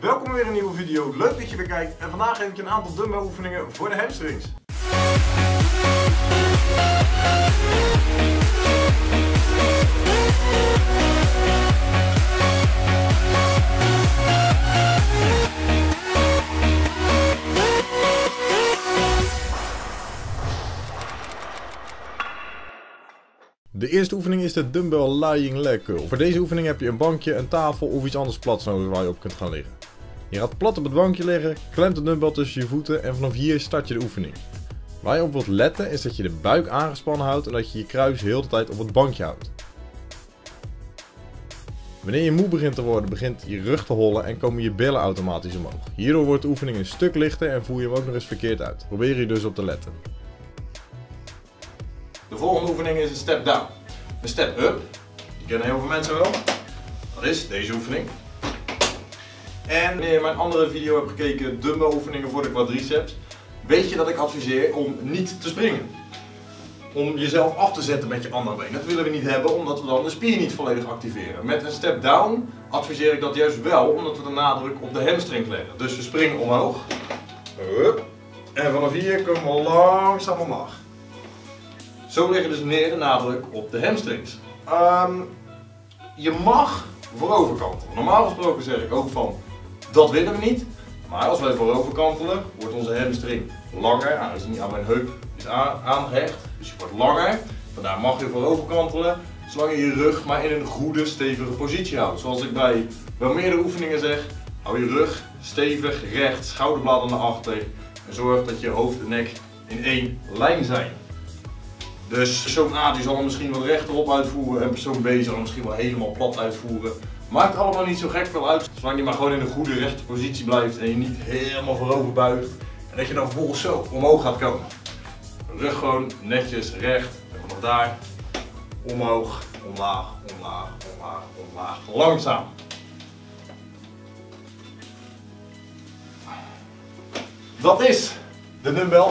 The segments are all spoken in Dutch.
Welkom weer in een nieuwe video. Leuk dat je weer kijkt. En vandaag heb ik een aantal dumbbell oefeningen voor de hamstrings. De eerste oefening is de dumbbell lying leg curl. Voor deze oefening heb je een bankje, een tafel of iets anders plats nodig waar je op kunt gaan liggen. Je gaat plat op het bankje liggen, klemt de dumbbell tussen je voeten en vanaf hier start je de oefening. Waar je op wilt letten is dat je de buik aangespannen houdt en dat je je kruis heel de tijd op het bankje houdt. Wanneer je moe begint te worden, begint je rug te hollen en komen je billen automatisch omhoog. Hierdoor wordt de oefening een stuk lichter en voer je hem ook nog eens verkeerd uit. Probeer je dus op te letten. De volgende oefening is een step down. Een step up. Die kennen heel veel mensen wel. Dat is deze oefening. En wanneer je mijn andere video hebt gekeken, dumbbell oefeningen voor de quadriceps, weet je dat ik adviseer om niet te springen. Om jezelf af te zetten met je andere been. Dat willen we niet hebben, omdat we dan de spier niet volledig activeren. Met een step down adviseer ik dat juist wel, omdat we de nadruk op de hamstring leggen. Dus we springen omhoog. Hup. En vanaf hier komen we langzaam omlaag. Zo leg je dus meer de nadruk op de hamstrings. Ehm, je mag voorover kantelen. Normaal gesproken zeg ik ook van dat willen we niet. Maar als wij voorover kantelen, wordt onze hamstring langer. Aangezien aan mijn heup is aangehecht. Dus je wordt langer. Vandaar mag je voorover kantelen. Zolang je je rug maar in een goede, stevige positie houdt. Zoals ik bij wel meerdere oefeningen zeg. Hou je rug stevig recht, schouderbladen naar achter. En zorg dat je hoofd en nek in één lijn zijn. Dus persoon A die zal hem misschien wel rechterop uitvoeren en persoon B zal hem misschien wel helemaal plat uitvoeren. Maakt allemaal niet zo gek veel uit, zolang je maar gewoon in een goede rechte positie blijft en je niet helemaal voorover buigt. En dat je dan vervolgens zo omhoog gaat komen. Rug gewoon netjes recht en vanaf daar omhoog, omlaag, omlaag, omlaag, omlaag. Langzaam. Dat is de dumbbell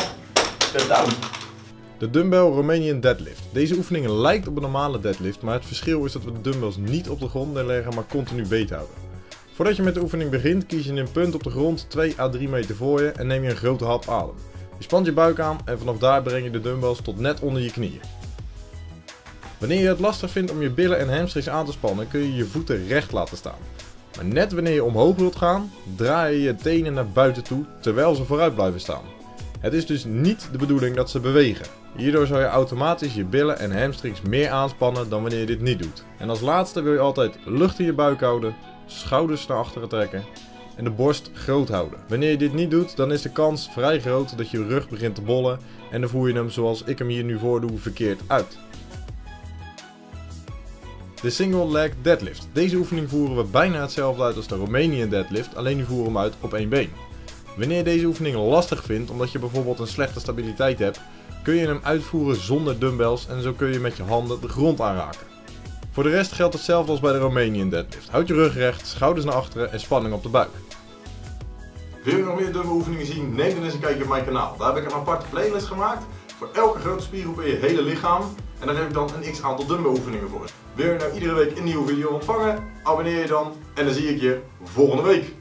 step down. De dumbbell Romanian deadlift. Deze oefening lijkt op een normale deadlift, maar het verschil is dat we de dumbbells niet op de grond neerleggen, maar continu beet houden. Voordat je met de oefening begint, kies je een punt op de grond 2 à 3 meter voor je en neem je een grote hap adem. Je spant je buik aan en vanaf daar breng je de dumbbells tot net onder je knieën. Wanneer je het lastig vindt om je billen en hamstrings aan te spannen, kun je je voeten recht laten staan. Maar net wanneer je omhoog wilt gaan, draai je je tenen naar buiten toe terwijl ze vooruit blijven staan. Het is dus niet de bedoeling dat ze bewegen. Hierdoor zal je automatisch je billen en hamstrings meer aanspannen dan wanneer je dit niet doet. En als laatste wil je altijd lucht in je buik houden, schouders naar achteren trekken en de borst groot houden. Wanneer je dit niet doet, dan is de kans vrij groot dat je rug begint te bollen en dan voer je hem zoals ik hem hier nu voor doe verkeerd uit. De single leg deadlift. Deze oefening voeren we bijna hetzelfde uit als de Romanian deadlift, alleen nu voeren we hem uit op één been. Wanneer je deze oefening lastig vindt omdat je bijvoorbeeld een slechte stabiliteit hebt, kun je hem uitvoeren zonder dumbbells en zo kun je met je handen de grond aanraken. Voor de rest geldt hetzelfde als bij de Romanian deadlift. Houd je rug recht, schouders naar achteren en spanning op de buik. Wil je nog meer dumbbell oefeningen zien? Neem dan eens een kijkje op mijn kanaal. Daar heb ik een aparte playlist gemaakt voor elke grote spiergroep in je hele lichaam. En daar heb ik dan een x aantal dumbbell oefeningen voor. Wil je nou iedere week een nieuwe video ontvangen? Abonneer je dan en dan zie ik je volgende week.